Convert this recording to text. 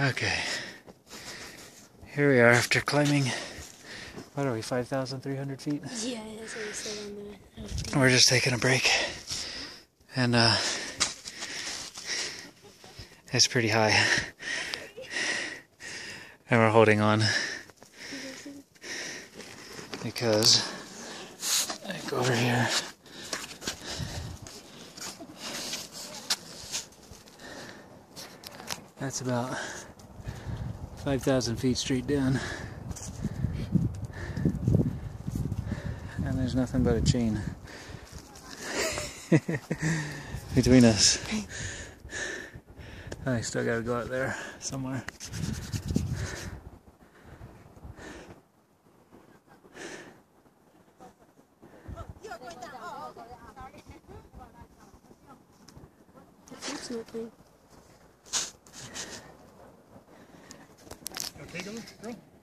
Okay. Here we are after climbing, what are we, 5,300 feet? Yeah, that's what it said on the. We're just taking a break. And, uh, it's pretty high. And we're holding on because I go over here. That's about 5,000 feet straight down. And there's nothing but a chain between us. I still gotta go out there somewhere. Nothing. Okay, go, girl.